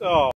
Oh.